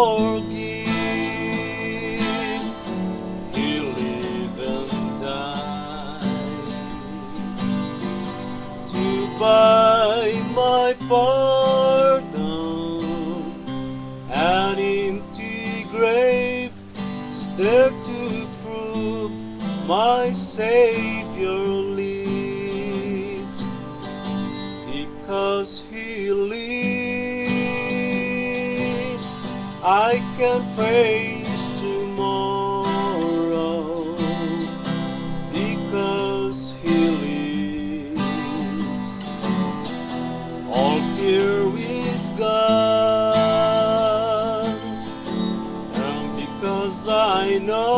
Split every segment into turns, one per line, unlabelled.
forgive. He and died to buy my pardon. An empty grave there to prove my Savior lives. Because He lives, I can face tomorrow. Because He lives, all fear is gone. And because I know,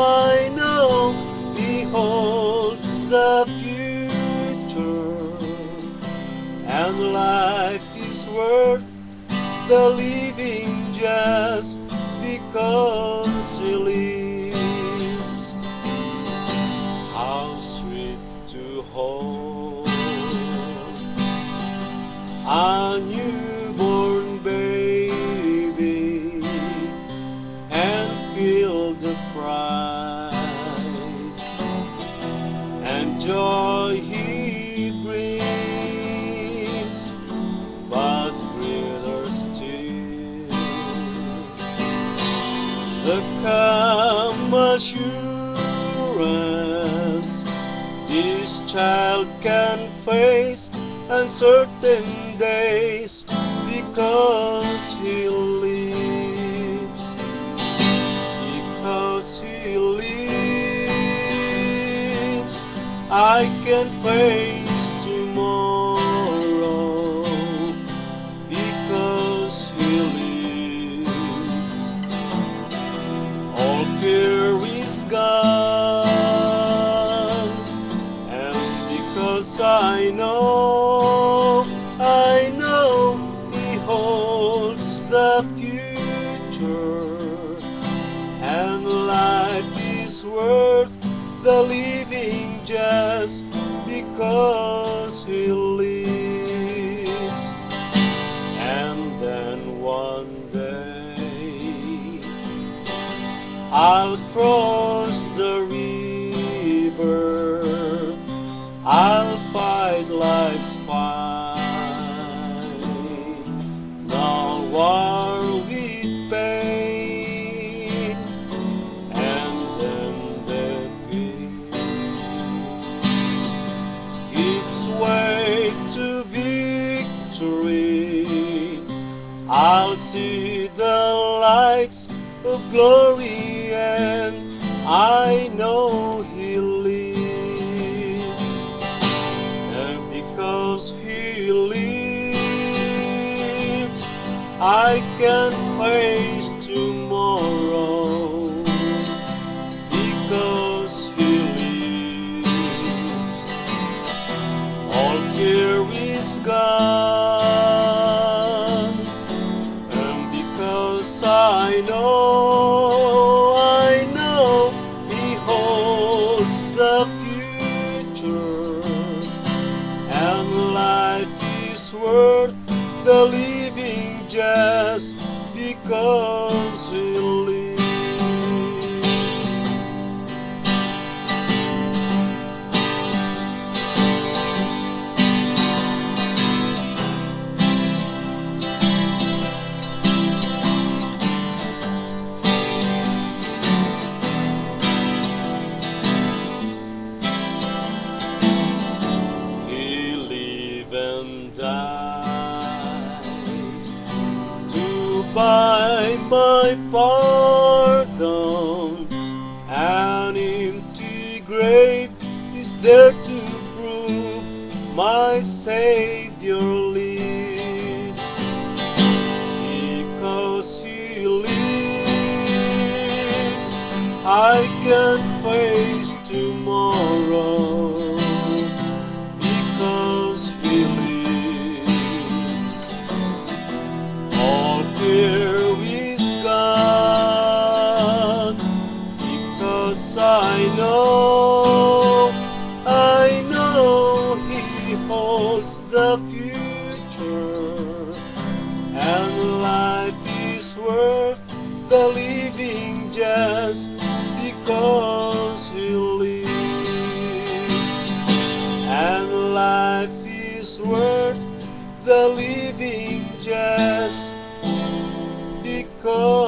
I know He holds the future, and life is worth the living just because the calm assurance this child can face uncertain days because he lives. Because he lives I can face tomorrow worth the living just because he lives. And then one day I'll cross the river I'll see the lights of glory and I know He lives. And because He lives, I can I know, I know He holds the future, and life is worth the living just because He my pardon. An empty grave is there to prove my Savior lives. Because He lives, I can face tomorrow know, I know He holds the future, and life is worth the living just because He lives, and life is worth the living just because